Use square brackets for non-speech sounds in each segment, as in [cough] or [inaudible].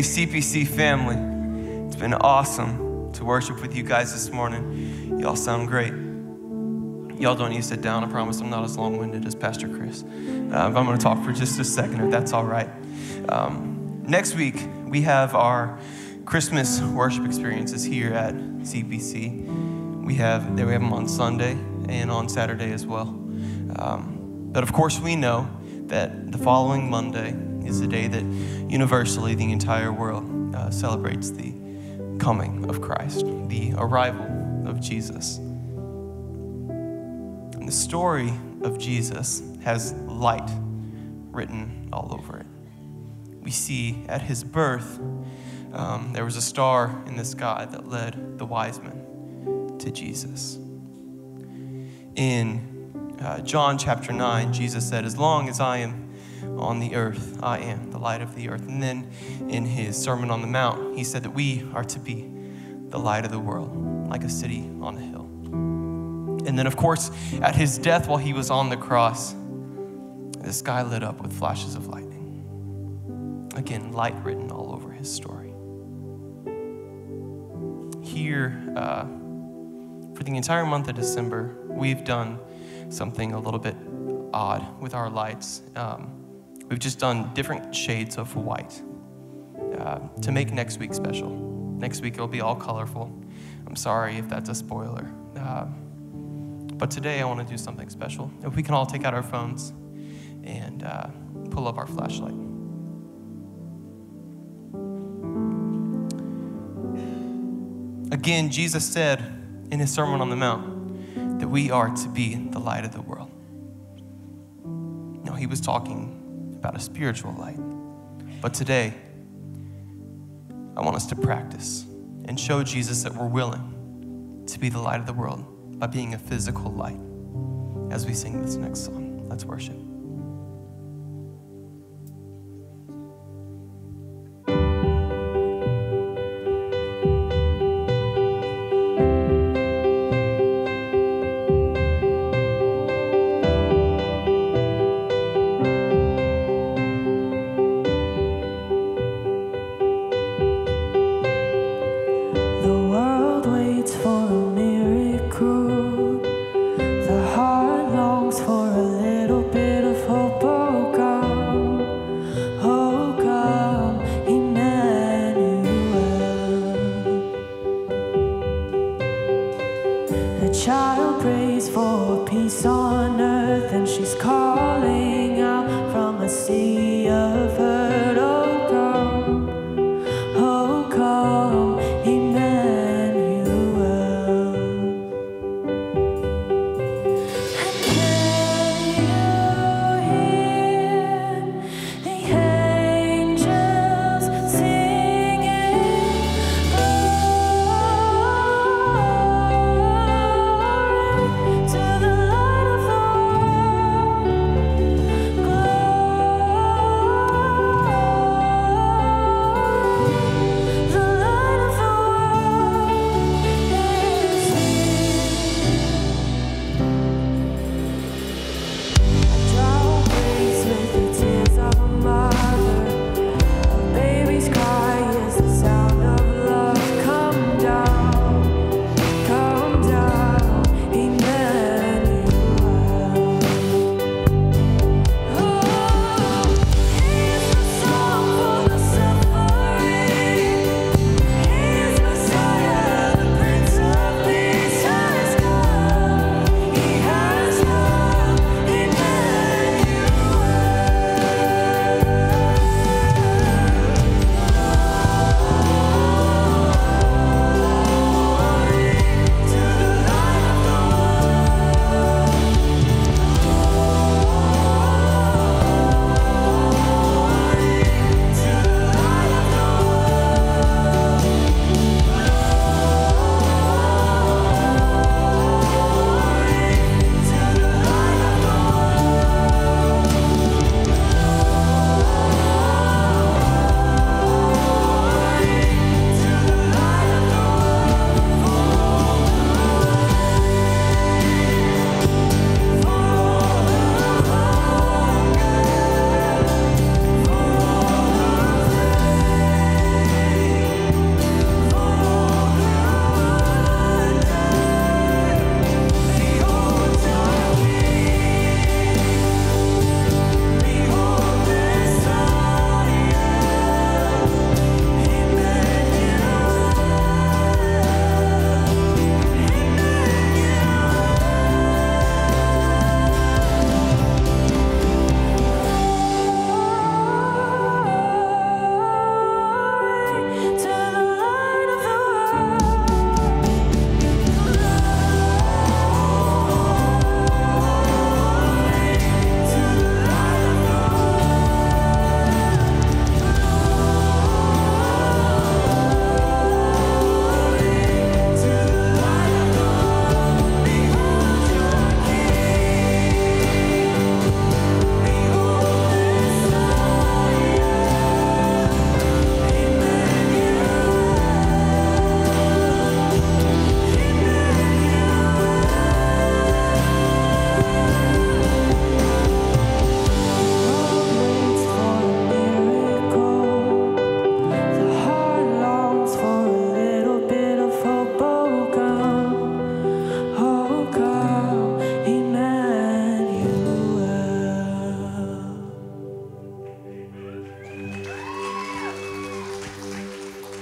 Hey, CPC family. It's been awesome to worship with you guys this morning. Y'all sound great. Y'all don't need to sit down. I promise I'm not as long winded as Pastor Chris. Uh, I'm going to talk for just a second, if that's all right. Um, next week, we have our Christmas worship experiences here at CPC. We have, we have them on Sunday and on Saturday as well. Um, but of course, we know that the following Monday is the day that universally the entire world uh, celebrates the coming of Christ, the arrival of Jesus. And the story of Jesus has light written all over it. We see at his birth, um, there was a star in the sky that led the wise men to Jesus. In uh, John chapter 9, Jesus said, As long as I am on the earth, I am the light of the earth. And then in his Sermon on the Mount, he said that we are to be the light of the world, like a city on a hill. And then, of course, at his death while he was on the cross, the sky lit up with flashes of lightning. Again, light written all over his story. Here, uh, for the entire month of December, we've done something a little bit odd with our lights. Um, we've just done different shades of white uh, to make next week special. Next week it'll be all colorful. I'm sorry if that's a spoiler. Uh, but today I want to do something special. If we can all take out our phones and uh, pull up our flashlight. Again, Jesus said in his Sermon on the Mount that we are to be the light of the world. No, he was talking about a spiritual light. But today, I want us to practice and show Jesus that we're willing to be the light of the world by being a physical light as we sing this next song. Let's worship.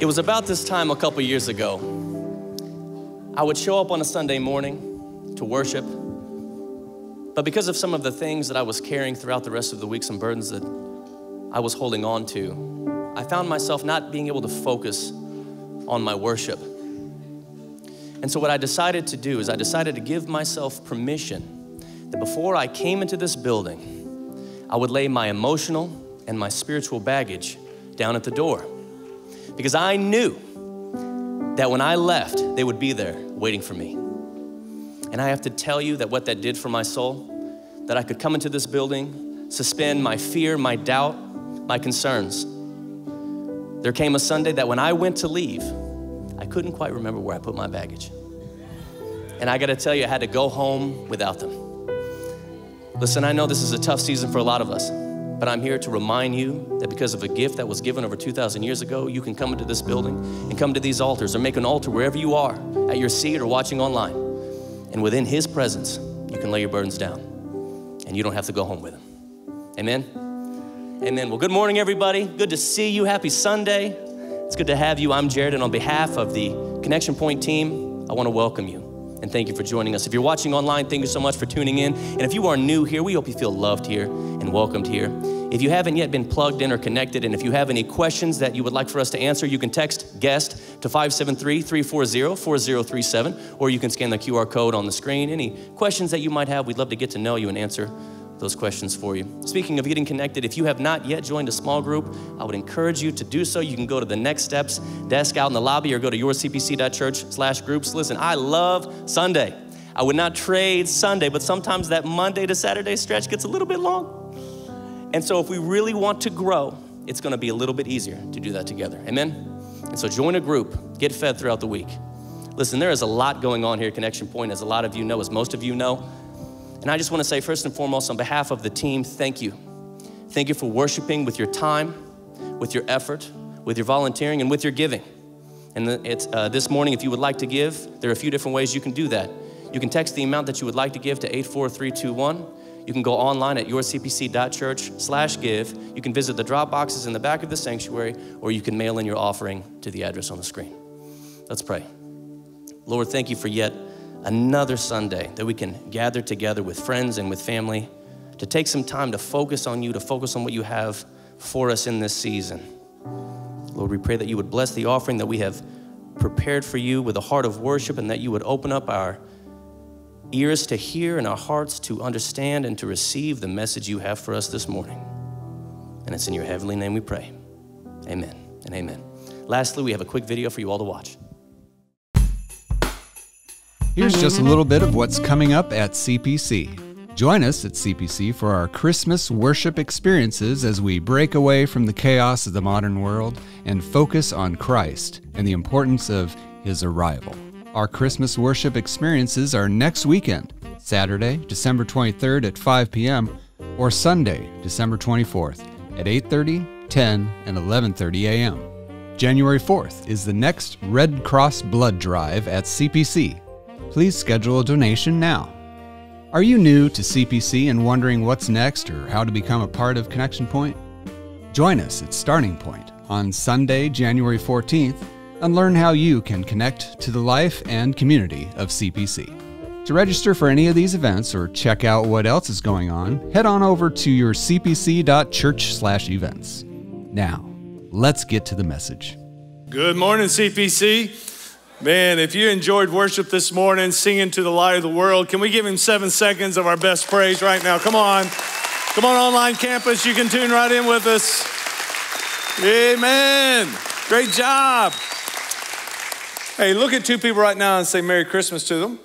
Was about this time a couple years ago. I would show up on a Sunday morning to worship, but because of some of the things that I was carrying throughout the rest of the week, some burdens that I was holding on to, I found myself not being able to focus on my worship. And so, what I decided to do is, I decided to give myself permission that before I came into this building, I would lay my emotional and my spiritual baggage down at the door. Because I knew that when I left, they would be there waiting for me. And I have to tell you that what that did for my soul, that I could come into this building, suspend my fear, my doubt, my concerns. There came a Sunday that when I went to leave, I couldn't quite remember where I put my baggage. And I gotta tell you, I had to go home without them. Listen, I know this is a tough season for a lot of us, but I'm here to remind you that because of a gift that was given over 2,000 years ago, you can come into this building and come to these altars or make an altar wherever you are, at your seat or watching online. And within His presence, you can lay your burdens down and you don't have to go home with them. Amen? Amen. Well, good morning, everybody. Good to see you. Happy Sunday. It's good to have you. I'm Jared, and on behalf of the Connection Point team, I want to welcome you and thank you for joining us. If you're watching online, thank you so much for tuning in. And if you are new here, we hope you feel loved here and welcomed here. If you haven't yet been plugged in or connected, and if you have any questions that you would like for us to answer, you can text guest to 573 340 4037, or you can scan the QR code on the screen. Any questions that you might have, we'd love to get to know you and answer those questions for you. Speaking of getting connected, if you have not yet joined a small group, I would encourage you to do so. You can go to the next steps desk out in the lobby or go to yourcpc.church slash groups. Listen, I love Sunday. I would not trade Sunday, but sometimes that Monday to Saturday stretch gets a little bit long. And so if we really want to grow, it's gonna be a little bit easier to do that together. Amen? And so join a group, get fed throughout the week. Listen, there is a lot going on here at Connection Point, as a lot of you know, as most of you know. And I just want to say, first and foremost, on behalf of the team, thank you. Thank you for worshiping with your time, with your effort, with your volunteering, and with your giving. And it's, uh, this morning, if you would like to give, there are a few different ways you can do that. You can text the amount that you would like to give to 84321. You can go online at yourcpc.church slash give. You can visit the drop boxes in the back of the sanctuary, or you can mail in your offering to the address on the screen. Let's pray. Lord, thank you for yet another Sunday that we can gather together with friends and with family to take some time to focus on you, to focus on what you have for us in this season. Lord, we pray that you would bless the offering that we have prepared for you with a heart of worship and that you would open up our ears to hear and our hearts to understand and to receive the message you have for us this morning. And it's in your heavenly name we pray. Amen and amen. Lastly, we have a quick video for you all to watch. Here's just a little bit of what's coming up at CPC. Join us at CPC for our Christmas worship experiences as we break away from the chaos of the modern world and focus on Christ and the importance of His arrival. Our Christmas worship experiences are next weekend, Saturday, December 23rd at 5 p.m., or Sunday, December 24th at 8:30, 10, and 11:30 a.m. January 4th is the next Red Cross Blood Drive at CPC please schedule a donation now. Are you new to CPC and wondering what's next or how to become a part of Connection Point? Join us at Starting Point on Sunday, January 14th, and learn how you can connect to the life and community of CPC. To register for any of these events or check out what else is going on, head on over to your cpc.church/events. Now, let's get to the message. Good morning, CPC. Man, if you enjoyed worship this morning, singing to the light of the world, can we give him seven seconds of our best praise right now? Come on. Come on, online campus. You can tune right in with us. Amen. Great job. Hey, look at two people right now and say Merry Christmas to them.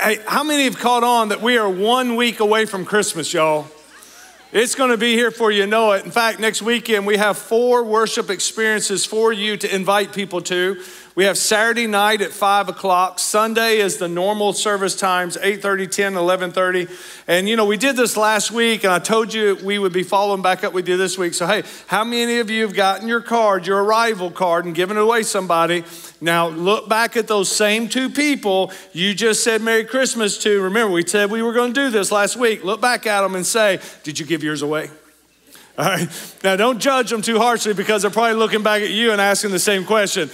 Hey, how many have caught on that we are one week away from Christmas, y'all? It's going to be here for you know it. In fact, next weekend we have four worship experiences for you to invite people to. We have Saturday night at 5 o'clock. Sunday is the normal service times, 8.30, 10, 11.30. And, you know, we did this last week, and I told you we would be following back up with you this week. So, hey, how many of you have gotten your card, your arrival card, and given it away somebody? Now, look back at those same two people you just said Merry Christmas to. Remember, we said we were going to do this last week. Look back at them and say, did you give yours away? All right. Now, don't judge them too harshly because they're probably looking back at you and asking the same question.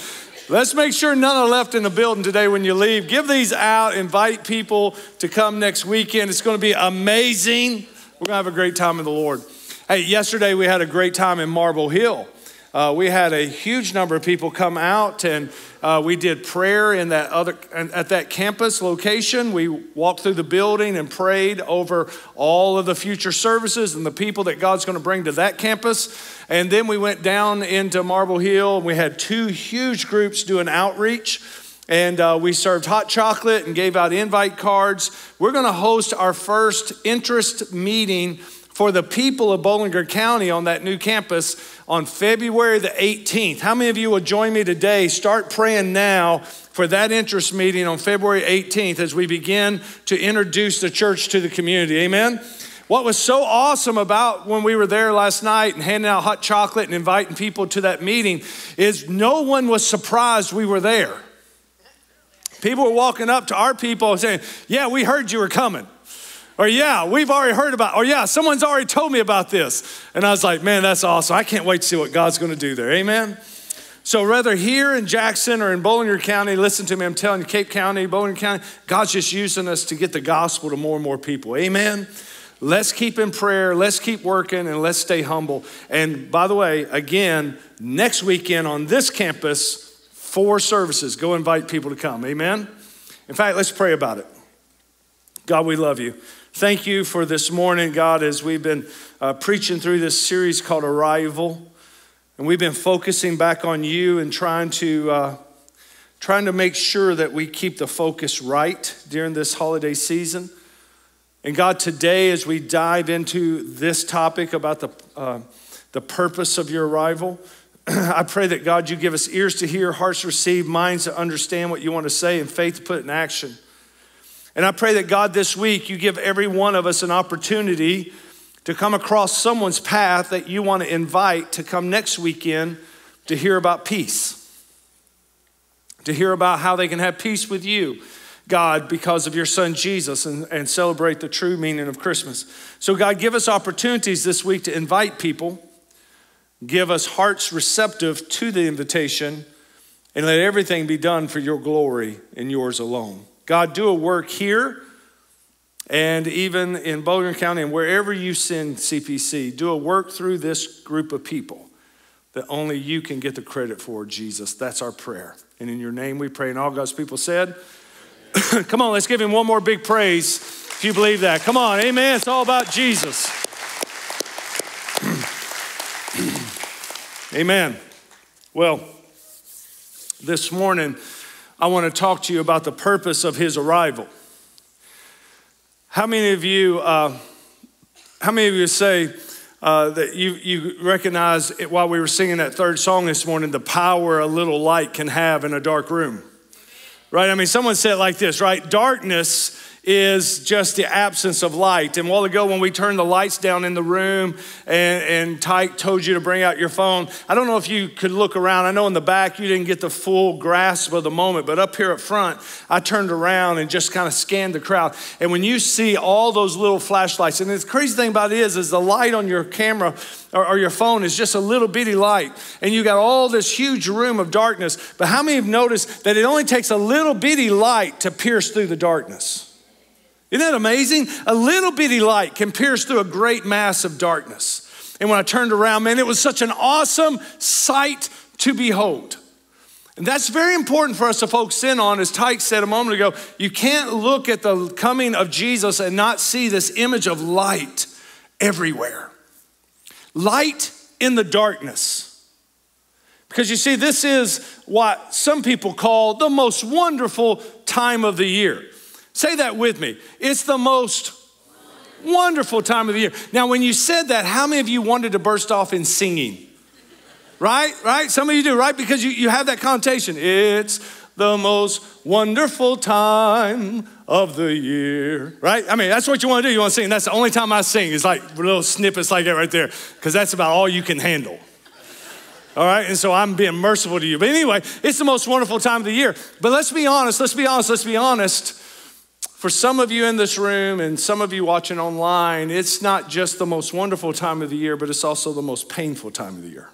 Let's make sure none are left in the building today when you leave. Give these out, invite people to come next weekend. It's going to be amazing. We're going to have a great time in the Lord. Hey, yesterday we had a great time in Marble Hill. Uh, we had a huge number of people come out and uh, we did prayer in that other at that campus location. We walked through the building and prayed over all of the future services and the people that god's going to bring to that campus. And then we went down into marble hill and we had two huge groups doing outreach. And uh, we served hot chocolate and gave out invite cards. We're going to host our first interest meeting for the people of Bollinger County on that new campus on February the 18th. How many of you will join me today? Start praying now for that interest meeting on February 18th as we begin to introduce the church to the community. Amen. What was so awesome about when we were there last night and handing out hot chocolate and inviting people to that meeting is no one was surprised we were there. People were walking up to our people saying, Yeah, we heard you were coming. Or, yeah, we've already heard about, or, yeah, someone's already told me about this. And I was like, man, that's awesome. I can't wait to see what God's going to do there. Amen. So, whether here in Jackson or in Bollinger County, listen to me, I'm telling you, Cape County, Bollinger County, God's just using us to get the gospel to more and more people. Amen. Let's keep in prayer, let's keep working, and let's stay humble. And by the way, again, next weekend on this campus, four services. Go invite people to come. Amen. In fact, let's pray about it. God, we love you. Thank you for this morning, God, as we've been uh, preaching through this series called Arrival. And we've been focusing back on you and trying to, uh, trying to make sure that we keep the focus right during this holiday season. And God, today, as we dive into this topic about the, uh, the purpose of your arrival, [clears throat] I pray that God, you give us ears to hear, hearts to receive, minds to understand what you want to say, and faith to put in action. And I pray that God, this week, you give every one of us an opportunity to come across someone's path that you want to invite to come next weekend to hear about peace, to hear about how they can have peace with you, God, because of your son Jesus and, and celebrate the true meaning of Christmas. So, God, give us opportunities this week to invite people, give us hearts receptive to the invitation, and let everything be done for your glory and yours alone. God, do a work here and even in Bollinger County and wherever you send CPC, do a work through this group of people that only you can get the credit for, Jesus. That's our prayer. And in your name we pray. And all God's people said, [coughs] Come on, let's give him one more big praise if you believe that. Come on, amen. It's all about Jesus. [coughs] amen. Well, this morning, I want to talk to you about the purpose of his arrival. How many of you, uh, how many of you say uh, that you, you recognize it, while we were singing that third song this morning, the power a little light can have in a dark room? Right? I mean, someone said like this, right? Darkness is just the absence of light. And a while ago, when we turned the lights down in the room and, and Tyke told you to bring out your phone, I don't know if you could look around. I know in the back you didn't get the full grasp of the moment, but up here up front, I turned around and just kind of scanned the crowd. And when you see all those little flashlights, and the crazy thing about it is, is the light on your camera or, or your phone is just a little bitty light, and you got all this huge room of darkness. But how many have noticed that it only takes a little bitty light to pierce through the darkness? Isn't that amazing? A little bitty light can pierce through a great mass of darkness. And when I turned around, man, it was such an awesome sight to behold. And that's very important for us to focus in on. As Tyke said a moment ago, you can't look at the coming of Jesus and not see this image of light everywhere. Light in the darkness. Because you see, this is what some people call the most wonderful time of the year. Say that with me. It's the most wonderful time of the year. Now, when you said that, how many of you wanted to burst off in singing? Right? Right? Some of you do, right? Because you, you have that connotation. It's the most wonderful time of the year, right? I mean, that's what you want to do. You want to sing. That's the only time I sing. It's like little snippets like that right there, because that's about all you can handle. All right, and so I'm being merciful to you. But anyway, it's the most wonderful time of the year. But let's be honest, let's be honest, let's be honest For some of you in this room and some of you watching online, it's not just the most wonderful time of the year, but it's also the most painful time of the year.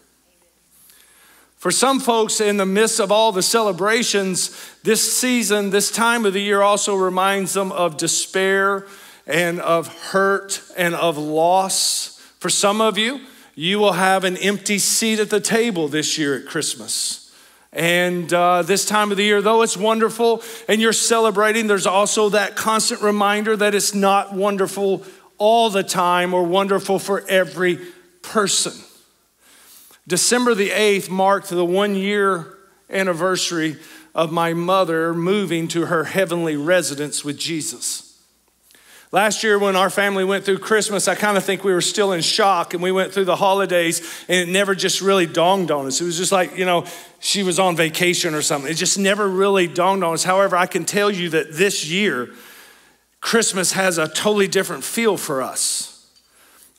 For some folks, in the midst of all the celebrations, this season, this time of the year also reminds them of despair and of hurt and of loss. For some of you, you will have an empty seat at the table this year at Christmas. And uh, this time of the year, though it's wonderful and you're celebrating, there's also that constant reminder that it's not wonderful all the time or wonderful for every person. December the 8th marked the one year anniversary of my mother moving to her heavenly residence with Jesus. Last year, when our family went through Christmas, I kind of think we were still in shock and we went through the holidays and it never just really dawned on us. It was just like, you know, she was on vacation or something. It just never really dawned on us. However, I can tell you that this year, Christmas has a totally different feel for us.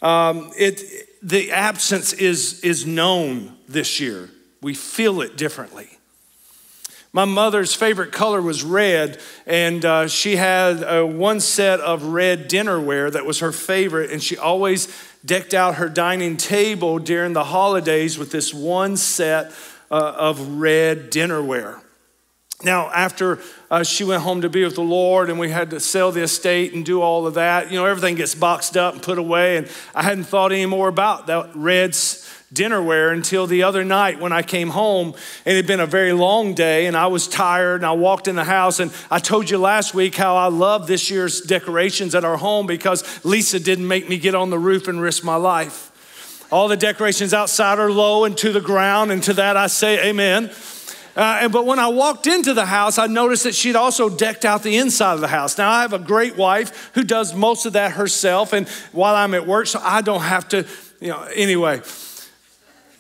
Um, it, the absence is, is known this year. We feel it differently. My mother's favorite color was red, and uh, she had uh, one set of red dinnerware that was her favorite, and she always decked out her dining table during the holidays with this one set uh, of red dinnerware. Now, after uh, she went home to be with the Lord and we had to sell the estate and do all of that, you know, everything gets boxed up and put away. And I hadn't thought any more about that red dinnerware until the other night when I came home. And it had been a very long day and I was tired and I walked in the house. And I told you last week how I love this year's decorations at our home because Lisa didn't make me get on the roof and risk my life. All the decorations outside are low and to the ground, and to that I say amen. Uh, but when I walked into the house, I noticed that she'd also decked out the inside of the house. Now, I have a great wife who does most of that herself, and while I'm at work, so I don't have to, you know, anyway.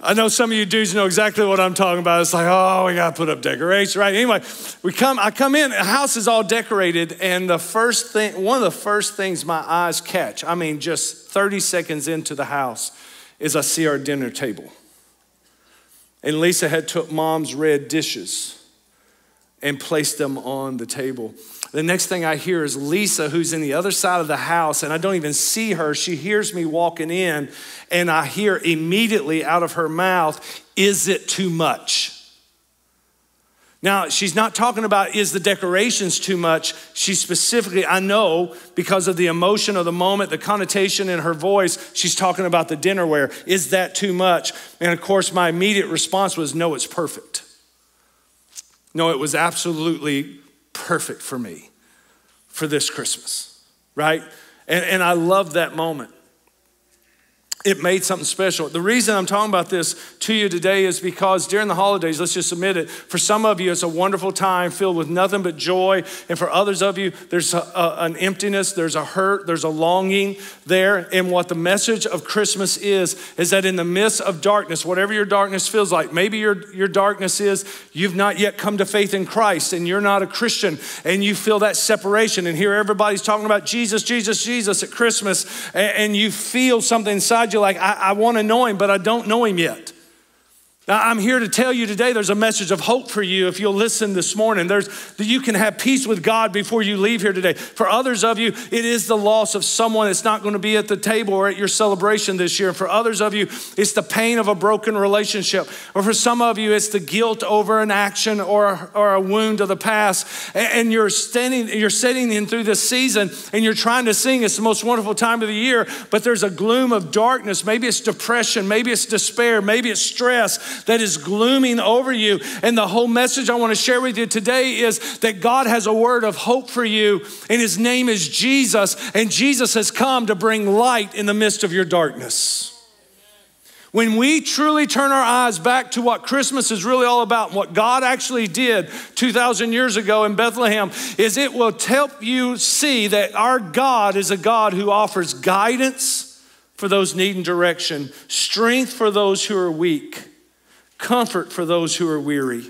I know some of you dudes know exactly what I'm talking about. It's like, oh, we got to put up decorations, right? Anyway, we come, I come in, the house is all decorated, and the first thing, one of the first things my eyes catch, I mean, just 30 seconds into the house, is I see our dinner table. And Lisa had took mom's red dishes and placed them on the table. The next thing I hear is Lisa, who's in the other side of the house, and I don't even see her. She hears me walking in, and I hear immediately out of her mouth, Is it too much? Now, she's not talking about is the decorations too much. She's specifically, I know because of the emotion of the moment, the connotation in her voice, she's talking about the dinnerware. Is that too much? And of course, my immediate response was no, it's perfect. No, it was absolutely perfect for me for this Christmas, right? And, and I love that moment it made something special. The reason I'm talking about this to you today is because during the holidays, let's just admit it, for some of you, it's a wonderful time filled with nothing but joy. And for others of you, there's a, a, an emptiness, there's a hurt, there's a longing there. And what the message of Christmas is, is that in the midst of darkness, whatever your darkness feels like, maybe your, your darkness is you've not yet come to faith in Christ and you're not a Christian and you feel that separation. And here everybody's talking about Jesus, Jesus, Jesus at Christmas, and, and you feel something inside you like, I, I want to know him, but I don't know him yet. Now, I'm here to tell you today there's a message of hope for you if you'll listen this morning. There's that you can have peace with God before you leave here today. For others of you, it is the loss of someone that's not going to be at the table or at your celebration this year. For others of you, it's the pain of a broken relationship. Or for some of you, it's the guilt over an action or, or a wound of the past. And you're standing, you're sitting in through this season and you're trying to sing. It's the most wonderful time of the year, but there's a gloom of darkness. Maybe it's depression, maybe it's despair, maybe it's stress that is glooming over you. And the whole message I want to share with you today is that God has a word of hope for you, and His name is Jesus. And Jesus has come to bring light in the midst of your darkness. When we truly turn our eyes back to what Christmas is really all about, and what God actually did 2,000 years ago in Bethlehem, is it will help you see that our God is a God who offers guidance for those needing direction, strength for those who are weak, comfort for those who are weary.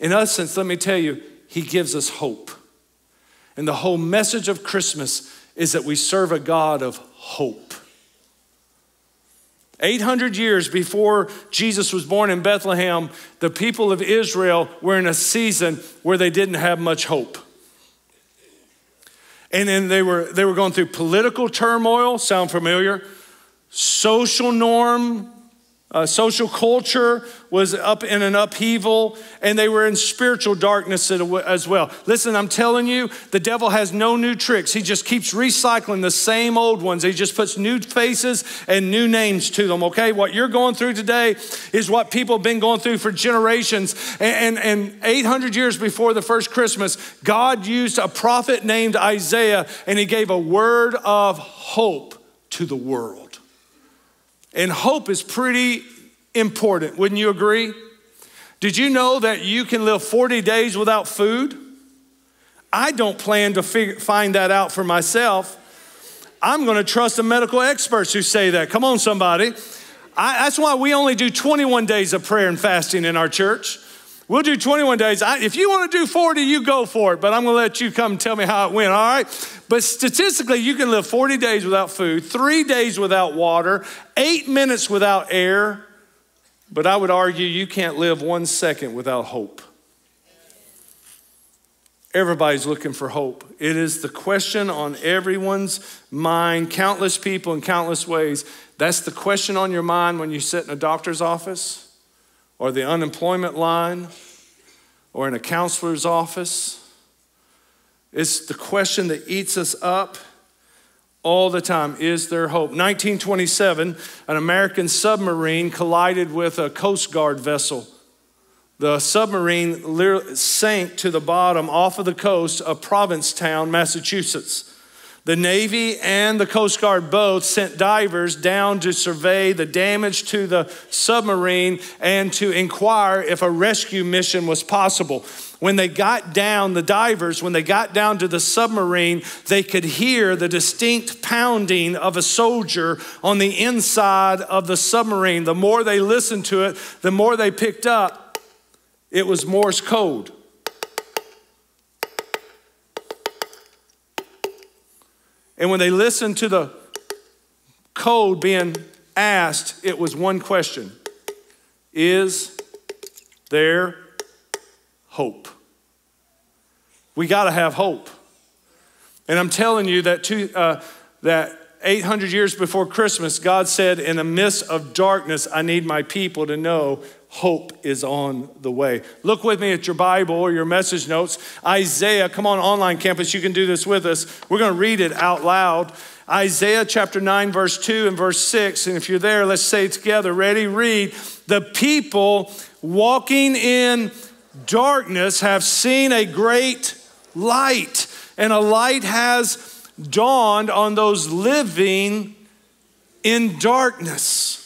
In essence, let me tell you, He gives us hope. And the whole message of Christmas is that we serve a God of hope. 800 years before Jesus was born in Bethlehem, the people of Israel were in a season where they didn't have much hope. And then they were, they were going through political turmoil, sound familiar? Social norm, uh, social culture was up in an upheaval, and they were in spiritual darkness as well. Listen, I'm telling you, the devil has no new tricks. He just keeps recycling the same old ones. He just puts new faces and new names to them, okay? What you're going through today is what people have been going through for generations. And, and, and 800 years before the first Christmas, God used a prophet named Isaiah, and he gave a word of hope to the world. And hope is pretty important, wouldn't you agree? Did you know that you can live 40 days without food? I don't plan to figure, find that out for myself. I'm going to trust the medical experts who say that. Come on, somebody. I, that's why we only do 21 days of prayer and fasting in our church. We'll do 21 days. I, if you want to do 40, you go for it, but I'm going to let you come tell me how it went, all right? But statistically, you can live 40 days without food, three days without water, eight minutes without air, but I would argue you can't live one second without hope. Everybody's looking for hope. It is the question on everyone's mind, countless people in countless ways. That's the question on your mind when you sit in a doctor's office or the unemployment line or in a counselor's office. It's the question that eats us up all the time Is there hope? 1927, an American submarine collided with a Coast Guard vessel. The submarine sank to the bottom off of the coast of Provincetown, Massachusetts. The Navy and the Coast Guard both sent divers down to survey the damage to the submarine and to inquire if a rescue mission was possible. When they got down, the divers, when they got down to the submarine, they could hear the distinct pounding of a soldier on the inside of the submarine. The more they listened to it, the more they picked up it was Morse code. And when they listened to the code being asked, it was one question Is there hope? We got to have hope. And I'm telling you that, two, uh, that 800 years before Christmas, God said, In the midst of darkness, I need my people to know hope is on the way. Look with me at your Bible or your message notes. Isaiah, come on, online campus, you can do this with us. We're going to read it out loud. Isaiah chapter 9, verse 2 and verse 6. And if you're there, let's say it together. Ready? Read. The people walking in darkness have seen a great light, and a light has dawned on those living in darkness.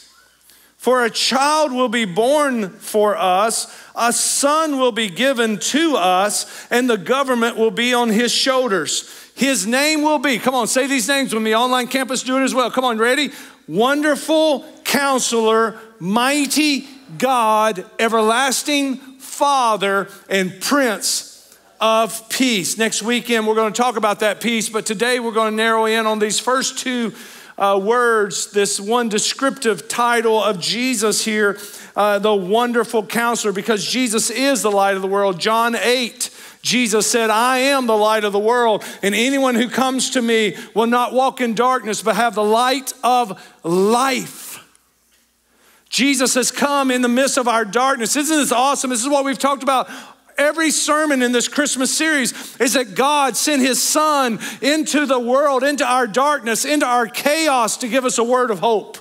For a child will be born for us, a son will be given to us, and the government will be on his shoulders. His name will be, come on, say these names with me. Online campus, do it as well. Come on, ready? Wonderful counselor, mighty God, everlasting Father, and Prince of Peace. Next weekend, we're going to talk about that peace, but today we're going to narrow in on these first two uh, words, this one descriptive title of Jesus here, uh, the wonderful counselor, because Jesus is the light of the world. John 8. Jesus said, I am the light of the world, and anyone who comes to me will not walk in darkness, but have the light of life. Jesus has come in the midst of our darkness. Isn't this awesome? This is what we've talked about every sermon in this Christmas series is that God sent his son into the world, into our darkness, into our chaos to give us a word of hope.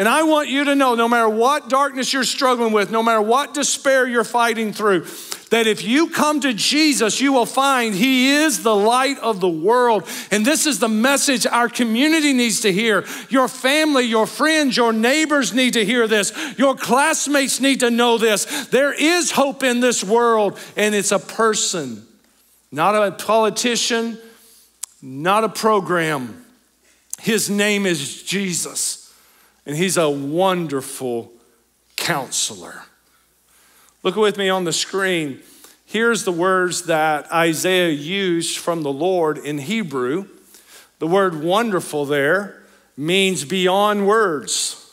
And I want you to know no matter what darkness you're struggling with, no matter what despair you're fighting through, that if you come to Jesus, you will find He is the light of the world. And this is the message our community needs to hear. Your family, your friends, your neighbors need to hear this. Your classmates need to know this. There is hope in this world, and it's a person, not a politician, not a program. His name is Jesus, and He's a wonderful counselor. Look with me on the screen. Here's the words that Isaiah used from the Lord in Hebrew. The word wonderful there means beyond words.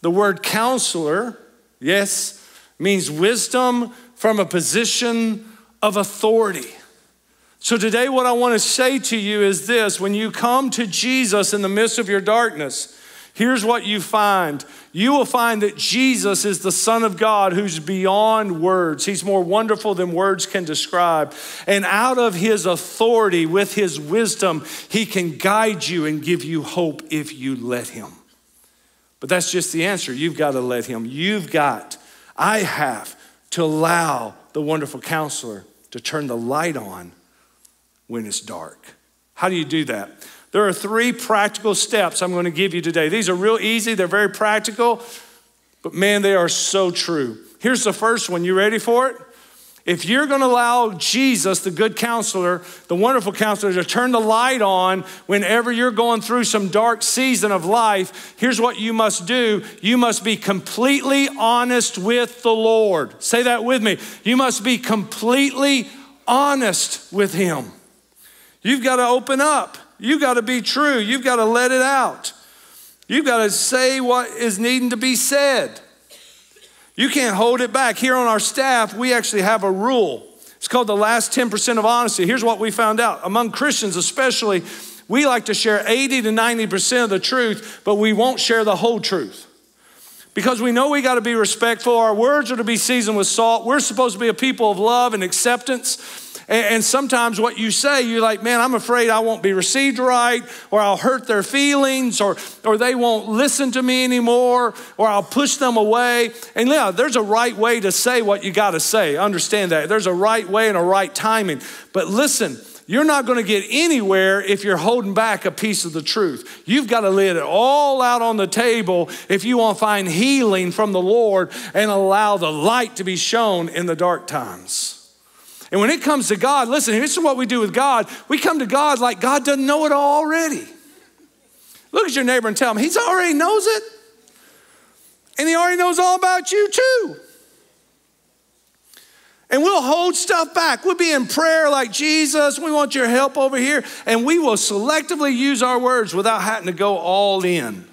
The word counselor, yes, means wisdom from a position of authority. So, today, what I want to say to you is this when you come to Jesus in the midst of your darkness, here's what you find. You will find that Jesus is the Son of God who's beyond words. He's more wonderful than words can describe. And out of his authority, with his wisdom, he can guide you and give you hope if you let him. But that's just the answer. You've got to let him. You've got, I have to allow the wonderful counselor to turn the light on when it's dark. How do you do that? There are three practical steps I'm going to give you today. These are real easy, they're very practical, but man, they are so true. Here's the first one. You ready for it? If you're going to allow Jesus, the good counselor, the wonderful counselor, to turn the light on whenever you're going through some dark season of life, here's what you must do. You must be completely honest with the Lord. Say that with me. You must be completely honest with Him. You've got to open up. You've got to be true. You've got to let it out. You've got to say what is needing to be said. You can't hold it back. Here on our staff, we actually have a rule. It's called the last 10% of honesty. Here's what we found out. Among Christians, especially, we like to share 80 to 90% of the truth, but we won't share the whole truth. Because we know we got to be respectful. Our words are to be seasoned with salt. We're supposed to be a people of love and acceptance. And, sometimes what you say, you're like, man, I'm afraid I won't be received right, or I'll hurt their feelings, or, or they won't listen to me anymore, or I'll push them away. And yeah, there's a right way to say what you got to say. Understand that. There's a right way and a right timing. But listen, you're not going to get anywhere if you're holding back a piece of the truth. You've got to lay it all out on the table if you want to find healing from the Lord and allow the light to be shown in the dark times. And when it comes to God, listen, this is what we do with God. We come to God like God doesn't know it all already. Look at your neighbor and tell him, He's already knows it. And He already knows all about you too. And we'll hold stuff back. We'll be in prayer like Jesus, we want your help over here. And we will selectively use our words without having to go all in.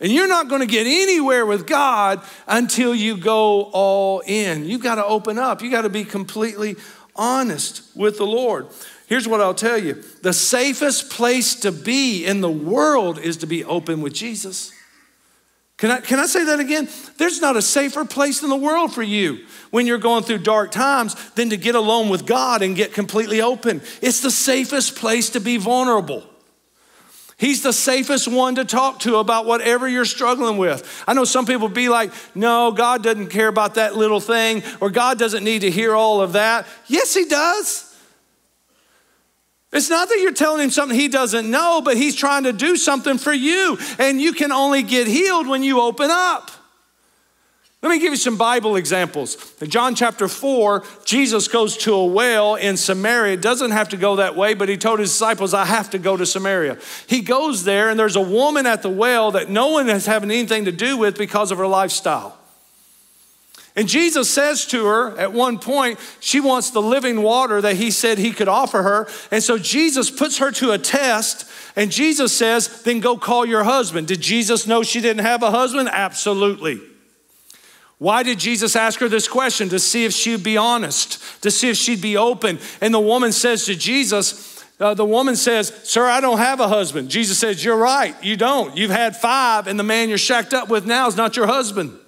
And you're not going to get anywhere with God until you go all in. You've got to open up. You've got to be completely honest with the Lord. Here's what I'll tell you the safest place to be in the world is to be open with Jesus. Can I, can I say that again? There's not a safer place in the world for you when you're going through dark times than to get alone with God and get completely open. It's the safest place to be vulnerable. He's the safest one to talk to about whatever you're struggling with. I know some people be like, no, God doesn't care about that little thing, or God doesn't need to hear all of that. Yes, He does. It's not that you're telling him something he doesn't know, but he's trying to do something for you. And you can only get healed when you open up. Let me give you some Bible examples. In John chapter 4, Jesus goes to a well in Samaria. It doesn't have to go that way, but he told his disciples, I have to go to Samaria. He goes there, and there's a woman at the well that no one is having anything to do with because of her lifestyle. And Jesus says to her at one point, she wants the living water that he said he could offer her. And so Jesus puts her to a test, and Jesus says, Then go call your husband. Did Jesus know she didn't have a husband? Absolutely. Why did Jesus ask her this question? To see if she'd be honest, to see if she'd be open. And the woman says to Jesus, uh, the woman says, Sir, I don't have a husband. Jesus says, You're right, you don't. You've had five, and the man you're shacked up with now is not your husband.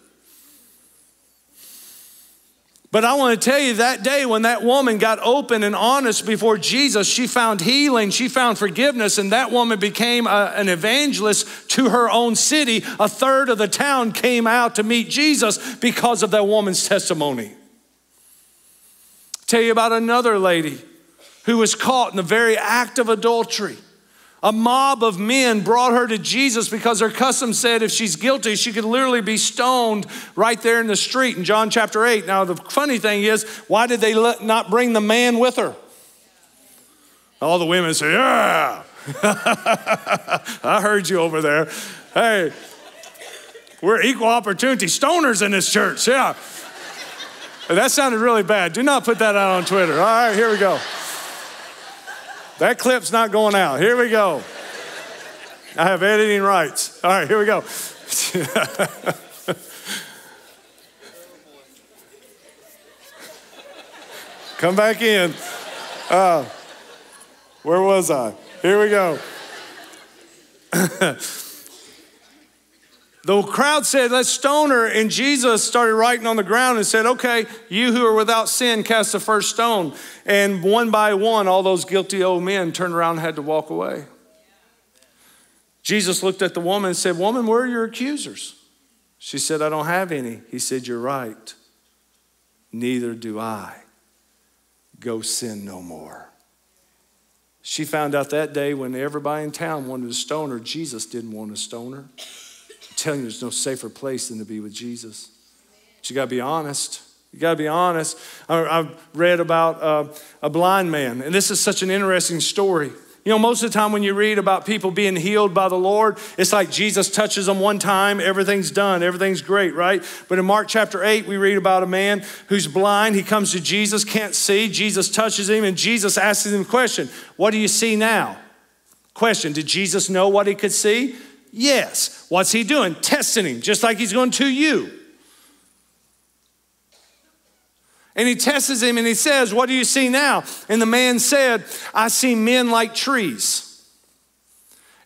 But I want to tell you that day when that woman got open and honest before Jesus, she found healing, she found forgiveness, and that woman became a, an evangelist to her own city. A third of the town came out to meet Jesus because of that woman's testimony. Tell you about another lady who was caught in the very act of adultery. A mob of men brought her to Jesus because her custom said if she's guilty, she could literally be stoned right there in the street in John chapter 8. Now, the funny thing is, why did they let, not bring the man with her? All the women say, Yeah, [laughs] I heard you over there. Hey, we're equal opportunity stoners in this church. Yeah. That sounded really bad. Do not put that out on Twitter. All right, here we go. That clip's not going out. Here we go. I have editing rights. All right, here we go. [laughs] Come back in. Uh, where was I? Here we go. [laughs] The crowd said, Let's stone her. And Jesus started writing on the ground and said, Okay, you who are without sin, cast the first stone. And one by one, all those guilty old men turned around and had to walk away. Jesus looked at the woman and said, Woman, where are your accusers? She said, I don't have any. He said, You're right. Neither do I. Go sin no more. She found out that day when everybody in town wanted to stone her, Jesus didn't want to stone her telling you, there's no safer place than to be with Jesus. But you got to be honest. You got to be honest. I, have read about uh, a blind man, and this is such an interesting story. You know, most of the time when you read about people being healed by the Lord, it's like Jesus touches them one time, everything's done, everything's great, right? But in Mark chapter 8, we read about a man who's blind. He comes to Jesus, can't see. Jesus touches him, and Jesus asks him a question What do you see now? Question Did Jesus know what he could see? Yes. What's he doing? Testing him, just like he's going to you. And he tests him and he says, What do you see now? And the man said, I see men like trees.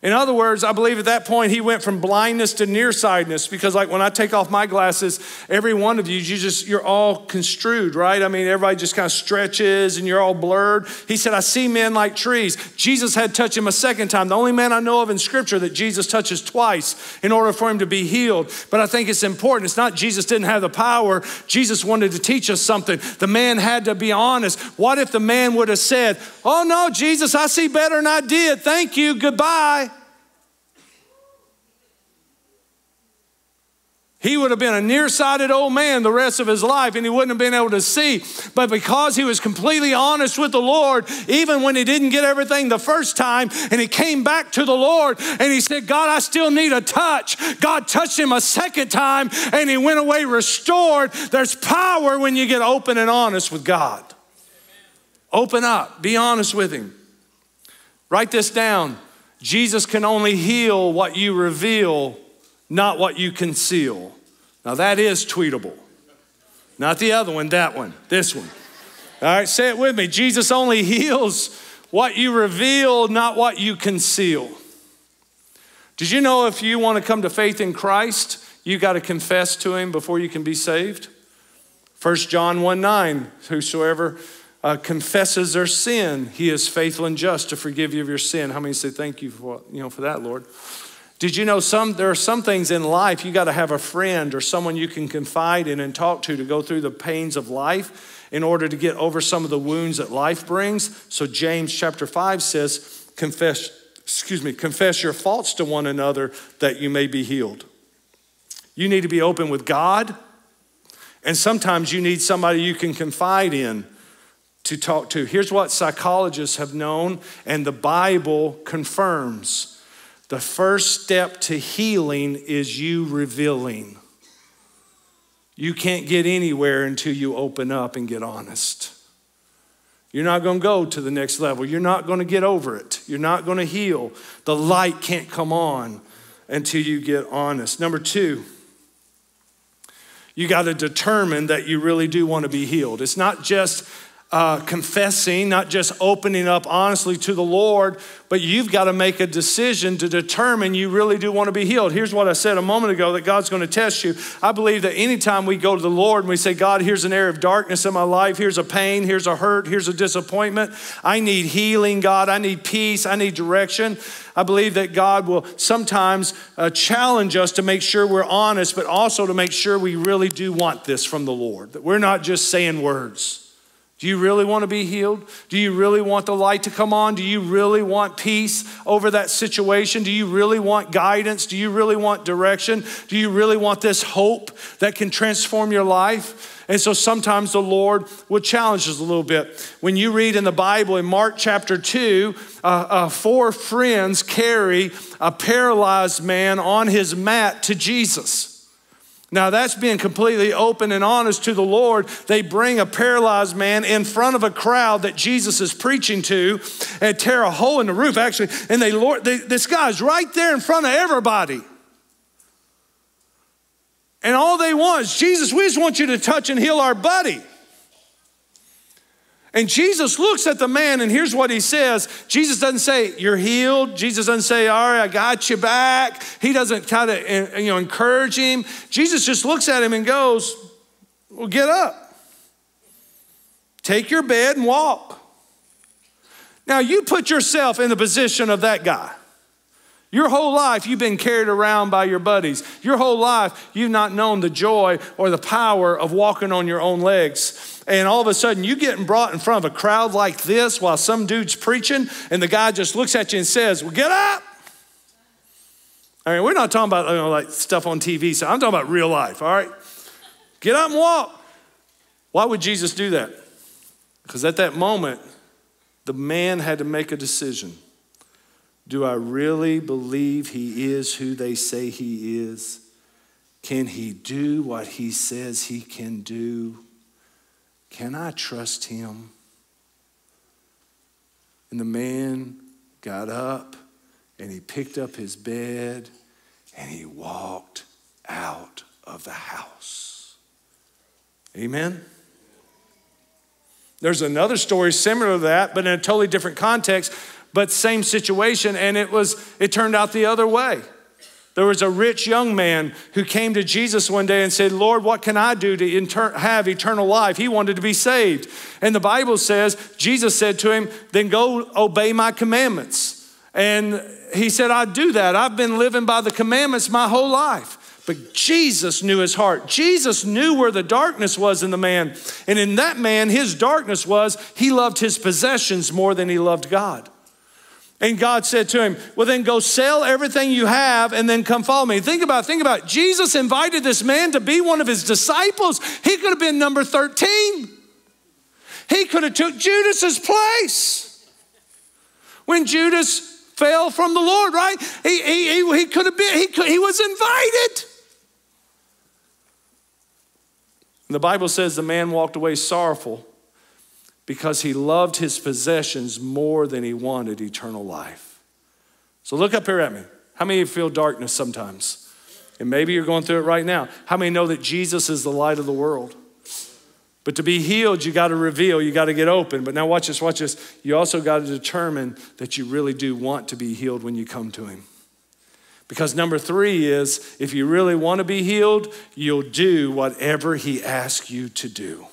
In other words, I believe at that point he went from blindness to nearsightedness because, like, when I take off my glasses, every one of you, you just, you're all construed, right? I mean, everybody just kind of stretches and you're all blurred. He said, I see men like trees. Jesus had touched him a second time. The only man I know of in scripture that Jesus touches twice in order for him to be healed. But I think it's important. It's not Jesus didn't have the power, Jesus wanted to teach us something. The man had to be honest. What if the man would have said, Oh, no, Jesus, I see better than I did. Thank you. Goodbye. He would have been a nearsighted old man the rest of his life and he wouldn't have been able to see. But because he was completely honest with the Lord, even when he didn't get everything the first time, and he came back to the Lord and he said, God, I still need a touch. God touched him a second time and he went away restored. There's power when you get open and honest with God. Open up, be honest with him. Write this down. Jesus can only heal what you reveal not what you conceal. Now that is tweetable. Not the other one, that one, this one. All right, say it with me. Jesus only heals what you reveal, not what you conceal. Did you know if you want to come to faith in Christ, you got to confess to him before you can be saved? 1 John 1 9, whosoever uh, confesses their sin, he is faithful and just to forgive you of your sin. How many say thank you for, you know, for that, Lord? Did you know some there are some things in life you got to have a friend or someone you can confide in and talk to to go through the pains of life in order to get over some of the wounds that life brings? So James chapter 5 says, confess excuse me, confess your faults to one another that you may be healed. You need to be open with God, and sometimes you need somebody you can confide in to talk to. Here's what psychologists have known, and the Bible confirms the first step to healing is you revealing. You can't get anywhere until you open up and get honest. You're not going to go to the next level. You're not going to get over it. You're not going to heal. The light can't come on until you get honest. Number two, you got to determine that you really do want to be healed. It's not just uh, confessing, not just opening up honestly to the Lord, but you've got to make a decision to determine you really do want to be healed. Here's what I said a moment ago that God's going to test you. I believe that anytime we go to the Lord and we say, God, here's an area of darkness in my life, here's a pain, here's a hurt, here's a disappointment. I need healing, God. I need peace, I need direction. I believe that God will sometimes uh, challenge us to make sure we're honest, but also to make sure we really do want this from the Lord, that we're not just saying words. Do you really want to be healed? Do you really want the light to come on? Do you really want peace over that situation? Do you really want guidance? Do you really want direction? Do you really want this hope that can transform your life? And so sometimes the Lord will challenge us a little bit. When you read in the Bible in Mark chapter 2, uh, uh, four friends carry a paralyzed man on his mat to Jesus. Now, that's being completely open and honest to the Lord. They bring a paralyzed man in front of a crowd that Jesus is preaching to and tear a hole in the roof, actually. And they, Lord, they, this guy's right there in front of everybody. And all they want is, Jesus, we just want you to touch and heal our buddy. And Jesus looks at the man, and here's what he says Jesus doesn't say, You're healed. Jesus doesn't say, All right, I got you back. He doesn't kind of you know, encourage him. Jesus just looks at him and goes, Well, get up. Take your bed and walk. Now, you put yourself in the position of that guy. Your whole life, you've been carried around by your buddies. Your whole life, you've not known the joy or the power of walking on your own legs. And all of a sudden, you're getting brought in front of a crowd like this while some dude's preaching, and the guy just looks at you and says, Well, get up. I mean, we're not talking about you know, like stuff on TV, so I'm talking about real life, all right? Get up and walk. Why would Jesus do that? Because at that moment, the man had to make a decision. Do I really believe he is who they say he is? Can he do what he says he can do? Can I trust him? And the man got up and he picked up his bed and he walked out of the house. Amen? There's another story similar to that, but in a totally different context, but same situation, and it was it turned out the other way. There was a rich young man who came to Jesus one day and said, Lord, what can I do to inter- have eternal life? He wanted to be saved. And the Bible says, Jesus said to him, Then go obey my commandments. And he said, I do that. I've been living by the commandments my whole life. But Jesus knew his heart. Jesus knew where the darkness was in the man. And in that man, his darkness was he loved his possessions more than he loved God. And God said to him, Well, then go sell everything you have and then come follow me. Think about, think about. It. Jesus invited this man to be one of his disciples. He could have been number 13. He could have took Judas's place. When Judas fell from the Lord, right? He, he, he, he could have been, he, could, he was invited. And the Bible says the man walked away sorrowful because he loved his possessions more than he wanted eternal life. So look up here at me. How many feel darkness sometimes? And maybe you're going through it right now. How many know that Jesus is the light of the world? But to be healed, you got to reveal, you got to get open. But now, watch this, watch this. You also got to determine that you really do want to be healed when you come to Him. Because number three is if you really want to be healed, you'll do whatever He asks you to do.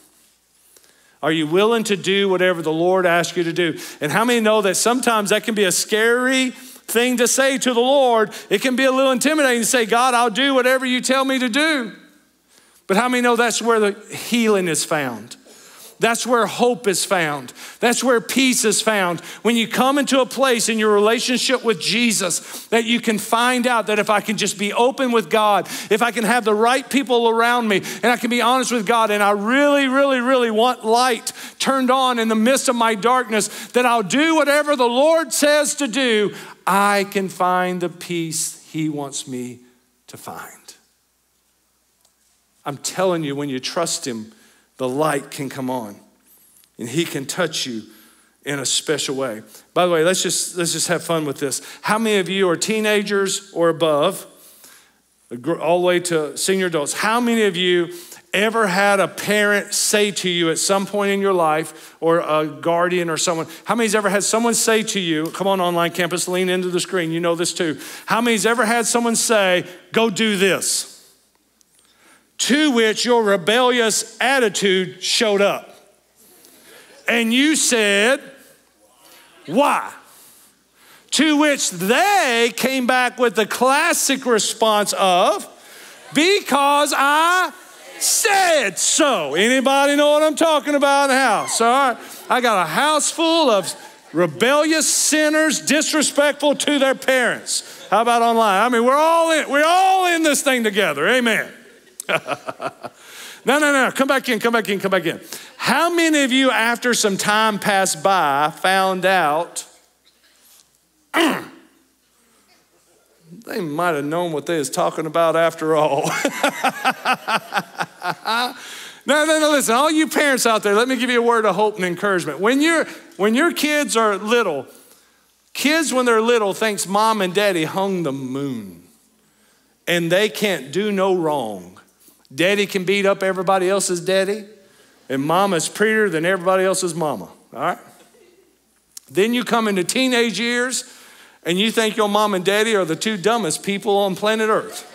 Are you willing to do whatever the Lord asks you to do? And how many know that sometimes that can be a scary thing to say to the Lord? It can be a little intimidating to say, God, I'll do whatever you tell me to do. But how many know that's where the healing is found? That's where hope is found. That's where peace is found. When you come into a place in your relationship with Jesus that you can find out that if I can just be open with God, if I can have the right people around me, and I can be honest with God, and I really, really, really want light turned on in the midst of my darkness, that I'll do whatever the Lord says to do, I can find the peace He wants me to find. I'm telling you, when you trust Him, the light can come on and he can touch you in a special way. By the way, let's just let's just have fun with this. How many of you are teenagers or above, all the way to senior adults? How many of you ever had a parent say to you at some point in your life, or a guardian or someone? How many's ever had someone say to you, "Come on, online campus, lean into the screen. You know this too." How many's ever had someone say, "Go do this"? To which your rebellious attitude showed up. And you said, Why? To which they came back with the classic response of, Because I said so. Anybody know what I'm talking about in the house? All right. I got a house full of rebellious sinners, disrespectful to their parents. How about online? I mean, we're all in, we're all in this thing together. Amen. [laughs] no, no, no. Come back in, come back in, come back in. How many of you, after some time passed by, found out [clears throat] they might have known what they was talking about after all? [laughs] no, no, no, listen, all you parents out there, let me give you a word of hope and encouragement. When, you when your kids are little, kids when they're little thinks mom and daddy hung the moon and they can't do no wrong Daddy can beat up everybody else's daddy, and mama's prettier than everybody else's mama, all right? Then you come into teenage years and you think your mom and daddy are the two dumbest people on planet Earth.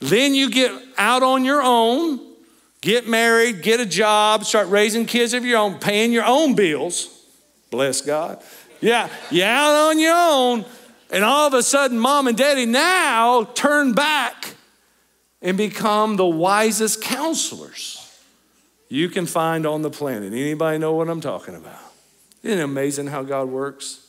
then you get out on your own, get married, get a job, start raising kids of your own, paying your own bills. Bless God. Yeah, you're out on your own, and all of a sudden, mom and daddy now turn back and become the wisest counselors you can find on the planet. Anybody know what I'm talking about? Isn't it amazing how God works?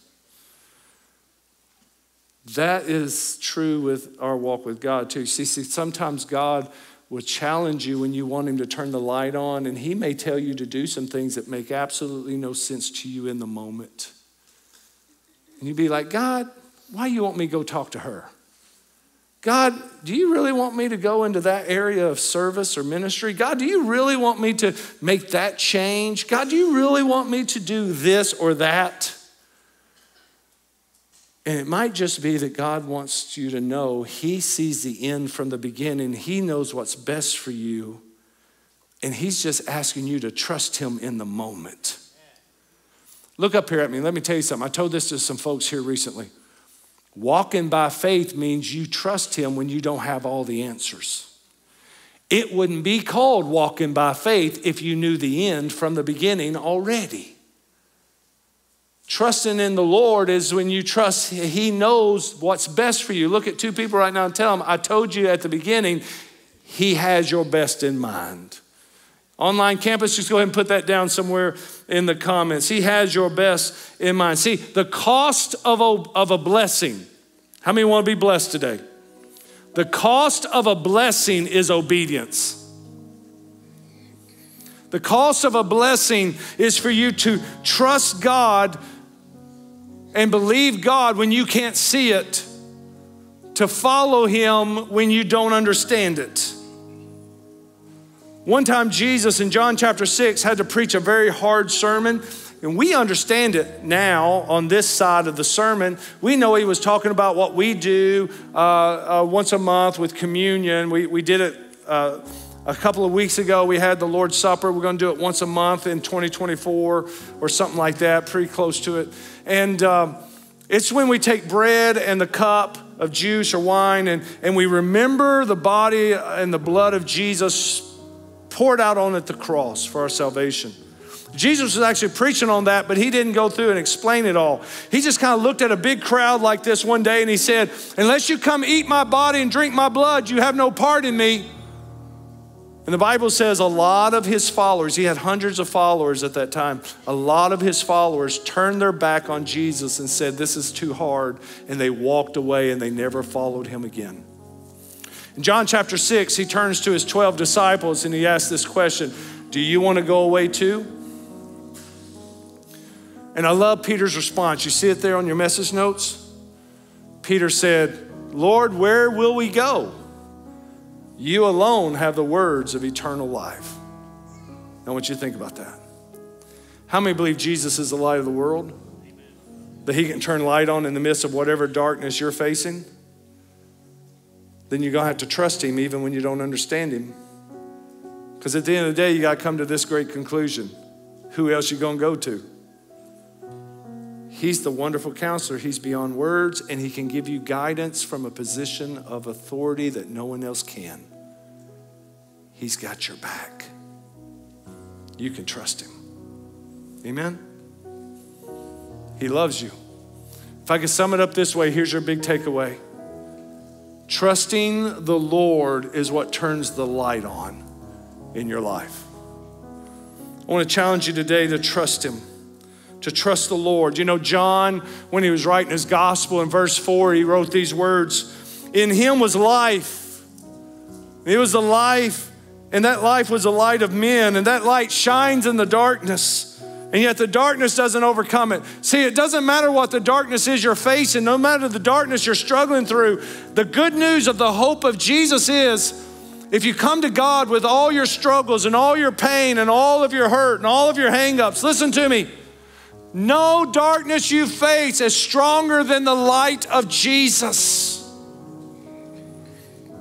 That is true with our walk with God too. See, see, sometimes God will challenge you when you want Him to turn the light on, and He may tell you to do some things that make absolutely no sense to you in the moment. And you'd be like, God, why you want me to go talk to her? God, do you really want me to go into that area of service or ministry? God, do you really want me to make that change? God, do you really want me to do this or that? And it might just be that God wants you to know He sees the end from the beginning, He knows what's best for you, and He's just asking you to trust Him in the moment. Look up here at me. Let me tell you something. I told this to some folks here recently. Walking by faith means you trust Him when you don't have all the answers. It wouldn't be called walking by faith if you knew the end from the beginning already. Trusting in the Lord is when you trust He knows what's best for you. Look at two people right now and tell them, I told you at the beginning, He has your best in mind. Online campus, just go ahead and put that down somewhere in the comments. He has your best in mind. See, the cost of a, of a blessing. How many want to be blessed today? The cost of a blessing is obedience. The cost of a blessing is for you to trust God and believe God when you can't see it, to follow Him when you don't understand it. One time, Jesus in John chapter 6 had to preach a very hard sermon. And we understand it now on this side of the sermon. We know he was talking about what we do uh, uh, once a month with communion. We, we did it uh, a couple of weeks ago. We had the Lord's Supper. We're going to do it once a month in 2024 or something like that, pretty close to it. And um, it's when we take bread and the cup of juice or wine and, and we remember the body and the blood of Jesus poured out on at the cross for our salvation. Jesus was actually preaching on that, but he didn't go through and explain it all. He just kind of looked at a big crowd like this one day and he said, Unless you come eat my body and drink my blood, you have no part in me. And the Bible says a lot of his followers, he had hundreds of followers at that time, a lot of his followers turned their back on Jesus and said, This is too hard. And they walked away and they never followed him again. In John chapter 6, he turns to his 12 disciples and he asks this question Do you want to go away too? And I love Peter's response. You see it there on your message notes? Peter said, Lord, where will we go? You alone have the words of eternal life. I want you to think about that. How many believe Jesus is the light of the world? That he can turn light on in the midst of whatever darkness you're facing? Then you're going to have to trust him even when you don't understand him. Because at the end of the day, you got to come to this great conclusion who else you going to go to? He's the wonderful counselor. He's beyond words, and he can give you guidance from a position of authority that no one else can. He's got your back. You can trust him. Amen? He loves you. If I could sum it up this way, here's your big takeaway Trusting the Lord is what turns the light on in your life. I want to challenge you today to trust Him, to trust the Lord. You know, John, when he was writing his gospel in verse 4, he wrote these words In Him was life. It was the life, and that life was the light of men, and that light shines in the darkness and yet the darkness doesn't overcome it. See, it doesn't matter what the darkness is you're facing, no matter the darkness you're struggling through. The good news of the hope of Jesus is if you come to God with all your struggles and all your pain and all of your hurt and all of your hangups, listen to me. No darkness you face is stronger than the light of Jesus.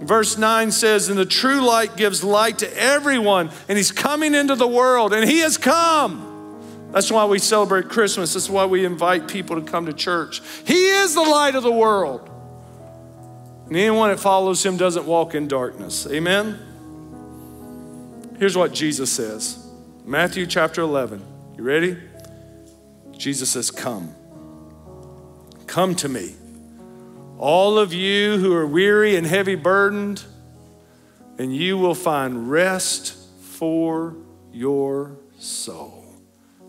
Verse 9 says, And the true light gives light to everyone, and he's coming into the world, and he has come. That's why we celebrate Christmas. That's why we invite people to come to church. He is the light of the world. And anyone that follows him doesn't walk in darkness. Amen? Here's what Jesus says Matthew chapter 11. You ready? Jesus says, Come. Come to me. All of you who are weary and heavy burdened, and you will find rest for your soul.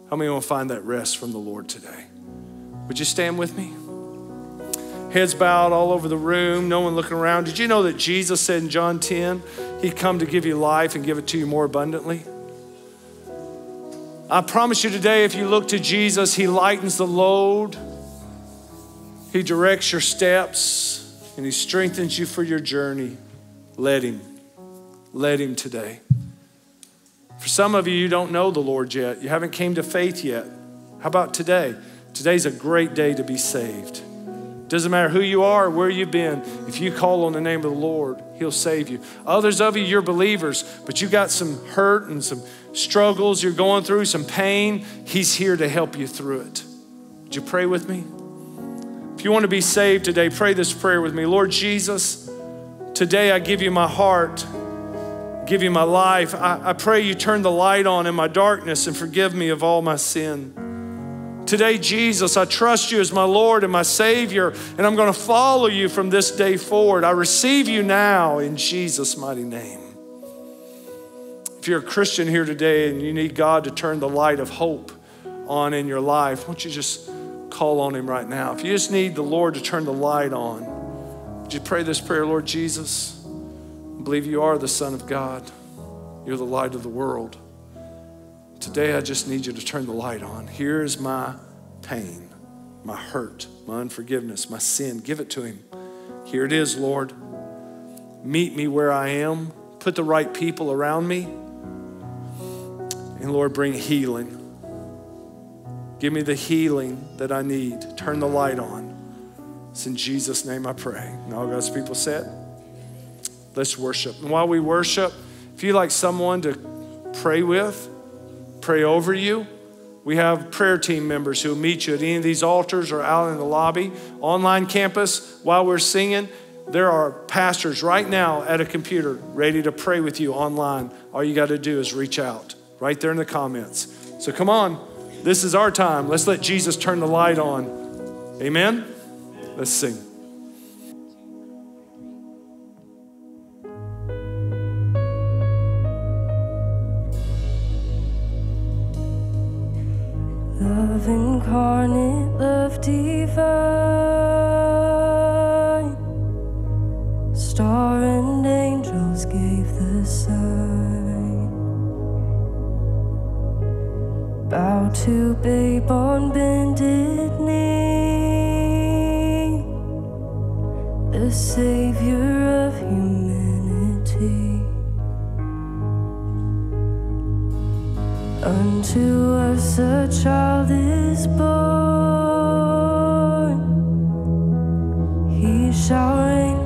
How many want to find that rest from the Lord today? Would you stand with me? Heads bowed all over the room, no one looking around. Did you know that Jesus said in John 10, He'd come to give you life and give it to you more abundantly? I promise you today, if you look to Jesus, He lightens the load, He directs your steps, and He strengthens you for your journey. Let Him. Let Him today. For some of you, you don't know the Lord yet. You haven't came to faith yet. How about today? Today's a great day to be saved. Doesn't matter who you are or where you've been, if you call on the name of the Lord, He'll save you. Others of you, you're believers, but you got some hurt and some struggles you're going through, some pain. He's here to help you through it. Would you pray with me? If you want to be saved today, pray this prayer with me. Lord Jesus, today I give you my heart, give you my life. I, I pray you turn the light on in my darkness and forgive me of all my sin. Today, Jesus, I trust you as my Lord and my Savior, and I'm going to follow you from this day forward. I receive you now in Jesus' mighty name. If you're a Christian here today and you need God to turn the light of hope on in your life, why don't you just call on Him right now? If you just need the Lord to turn the light on, would you pray this prayer, Lord Jesus? I believe you are the Son of God, you're the light of the world. Today, I just need you to turn the light on. Here is my pain, my hurt, my unforgiveness, my sin. Give it to Him. Here it is, Lord. Meet me where I am. Put the right people around me. And Lord, bring healing. Give me the healing that I need. Turn the light on. It's in Jesus' name I pray. And all God's people said, let's worship. And while we worship, if you like someone to pray with, pray over you. We have prayer team members who will meet you at any of these altars or out in the lobby. Online campus, while we're singing, there are pastors right now at a computer ready to pray with you online. All you got to do is reach out right there in the comments. So come on, this is our time. Let's let Jesus turn the light on. Amen? Let's sing. Love incarnate, love divine. Star and angels gave the sign. Bow to babe on bended knee. The savior of humanity. Unto us a child is born. He shall reign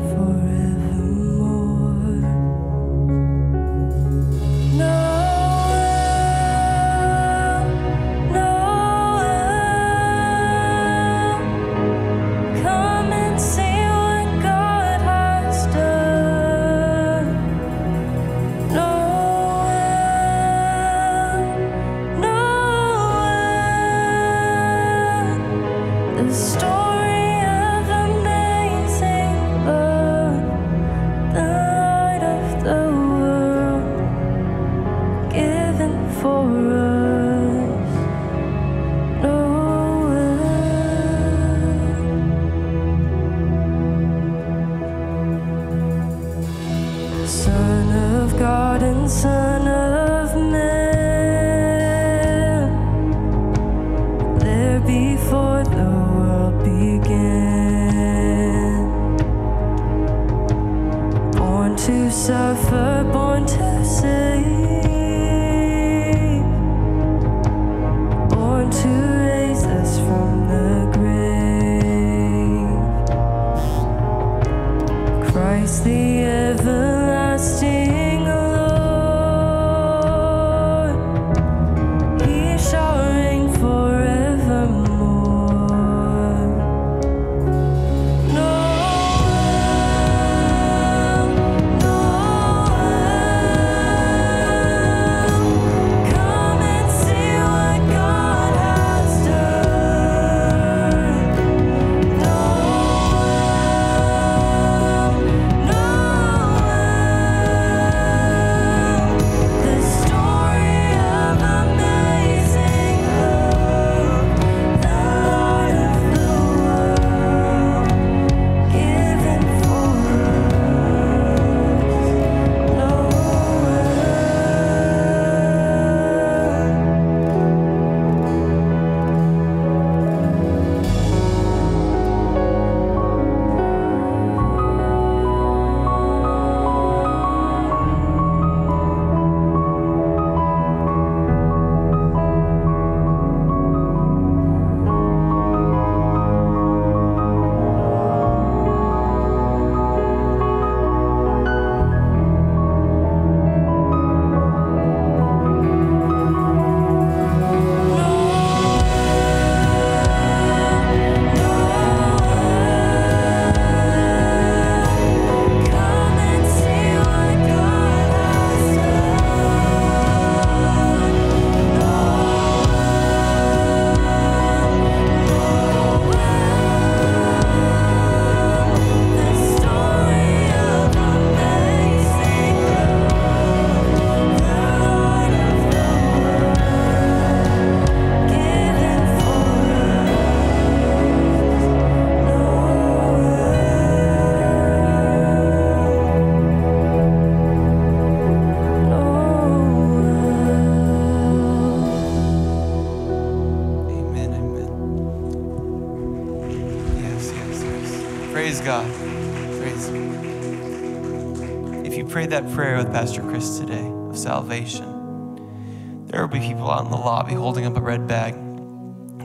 salvation, there will be people out in the lobby holding up a red bag.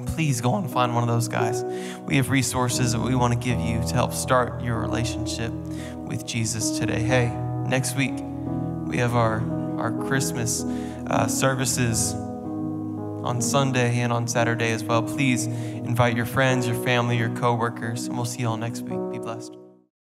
Please go and find one of those guys. We have resources that we want to give you to help start your relationship with Jesus today. Hey, next week we have our our Christmas uh, services on Sunday and on Saturday as well. Please invite your friends, your family, your coworkers, and we'll see you all next week.